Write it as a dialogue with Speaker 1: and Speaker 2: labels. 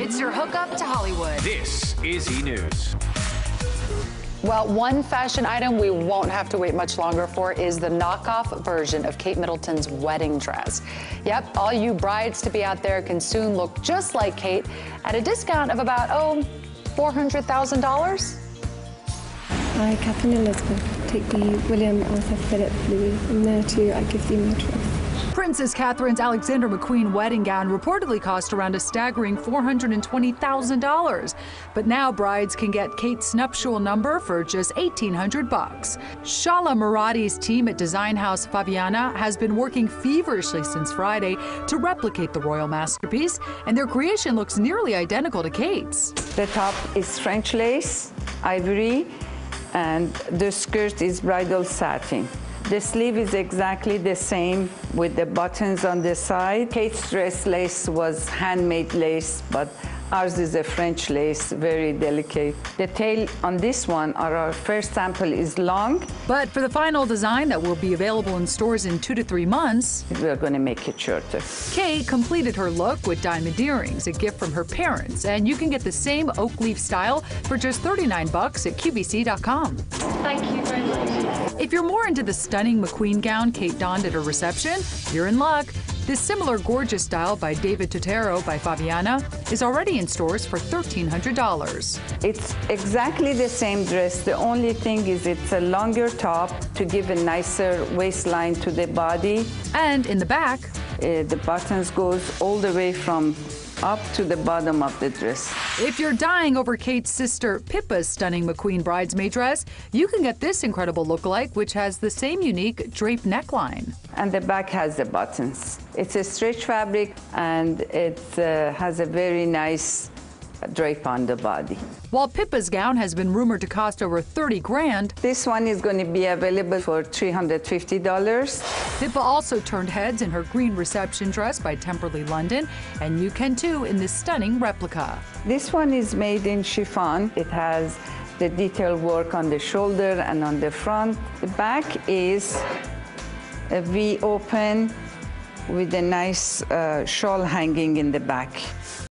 Speaker 1: It's your hookup to Hollywood.
Speaker 2: This is E! News.
Speaker 3: Well, one fashion item we won't have to wait much longer for is the knockoff version of Kate Middleton's wedding dress. Yep, all you brides to be out there can soon look just like Kate at a discount of about, oh, $400,000?
Speaker 4: I, Catherine Elizabeth, take the William Arthur Philip Louis, and there too I give thee my trust.
Speaker 5: Princess Catherine's Alexander McQueen wedding gown reportedly cost around a staggering $420,000. But now brides can get Kate's nuptial number for just 1800 bucks. Shala Moradi's team at design house Faviana has been working feverishly since Friday to replicate the royal masterpiece, and their creation looks nearly identical to Kate's.
Speaker 6: The top is French lace, ivory, and the skirt is bridal satin. The sleeve is exactly the same with the buttons on the side. Kate's dress lace was handmade lace, but ours is a French lace, very delicate. The tail on this one, or our first sample, is long.
Speaker 5: But for the final design that will be available in stores in two to three months,
Speaker 6: We're going to make it shorter.
Speaker 5: Kate completed her look with diamond earrings, a gift from her parents, and you can get the same oak leaf style for just 39 bucks at qvc.com.
Speaker 4: Thank you very much.
Speaker 5: If you're more into the stunning McQueen gown Kate donned at her reception, you're in luck. This similar gorgeous style by David Totero by Faviana is already in stores for $1,300.
Speaker 6: It's exactly the same dress. The only thing is it's a longer top to give a nicer waistline to the body.
Speaker 5: And in the back,
Speaker 6: Uh, the buttons goes all the way from up to the bottom of the dress.
Speaker 5: if you're dying over Kate's sister Pippa's stunning McQueen bridesmaid dress, you can get this incredible lookalike, which has the same unique drape neckline.
Speaker 6: And the back has the buttons. It's a stretch fabric and it uh, has a very nice drape on the body.
Speaker 5: While Pippa's gown has been rumored to cost over 30 grand,
Speaker 6: This one is going to be available for $350.
Speaker 5: Pippa also turned heads in her green reception dress by Temperley London, and you can too in this stunning replica.
Speaker 6: This one is made in chiffon. It has the detail work on the shoulder and on the front. The back is V open with a nice uh, shawl hanging in the back.